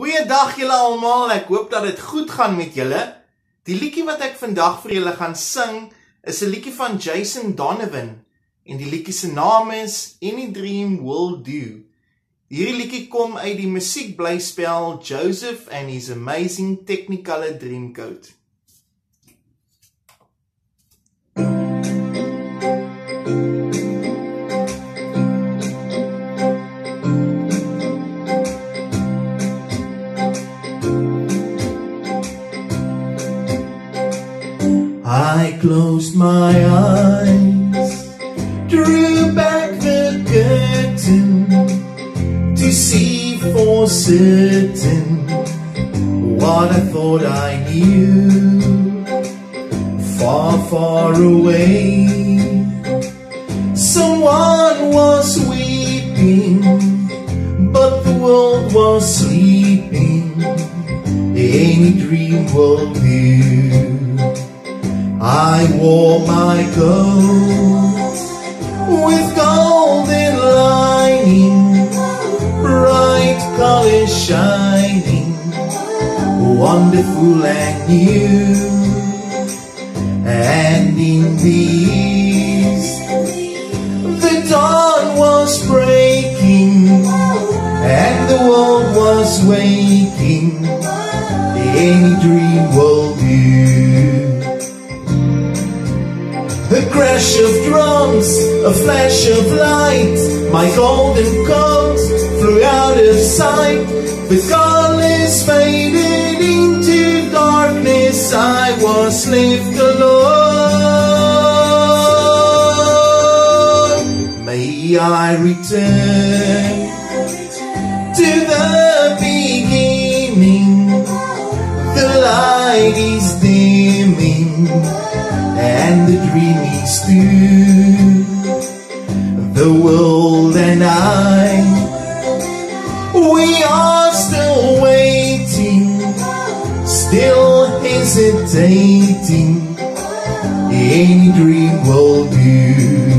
Goeiedag julle almal. Ek hoop dat dit goed gaan met julle. Die liedjie wat ek vandag vir julle gaan sing, is 'n liedjie van Jason Donovan en die liedjie se naam is Any Dream Will Do. Hierdie liedjie kom uit die musiekblyspel Joseph and His Amazing Technicolor Dreamcoat. I closed my eyes, drew back the curtain to see for certain what I thought I knew. Far, far away, someone was weeping, but the world was sleeping. Any dream will do. I wore my coat with golden lining, bright colors shining, wonderful and new. And in the east, the dawn was breaking, and the world was waking. Any dream will do. A crash of drums, a flash of light, my golden coat flew out of sight. The colors faded into darkness, I was left alone. May I return to the beginning, the light is dimming the dream is through. The world and I, we are still waiting, still hesitating. Any dream will do.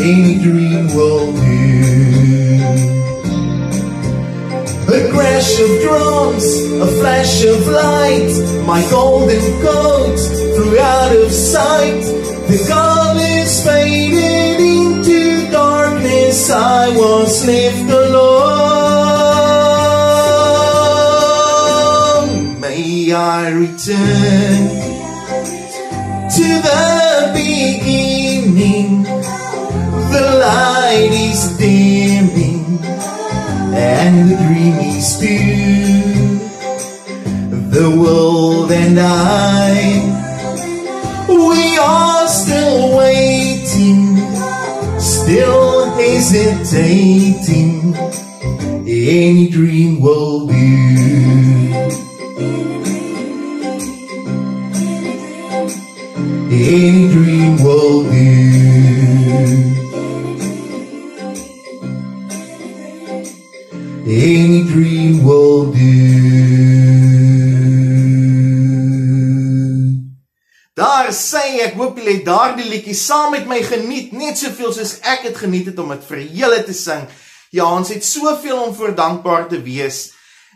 Any dream will do. A crash of drums, a flash of light, my golden coat flew out of sight. The colors faded into darkness, I was left alone. May I return to the beginning the light is dimming and the dream is through. The world and I, we are still waiting, still hesitating. Any dream will do. Any dream will do. Julle het daardie liedjie saam met my geniet, net soveel soos ek dit geniet het om dit vir julle te sing. Ja, ons het soveel om voor dankbaar te wees.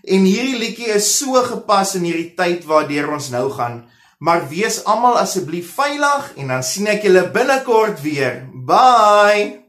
En hierdie liedjie is so gepas in hierdie tyd waardeur ons nou gaan. Maar wees almal asseblief veilig en dan sien ek julle binnekort weer. Bye.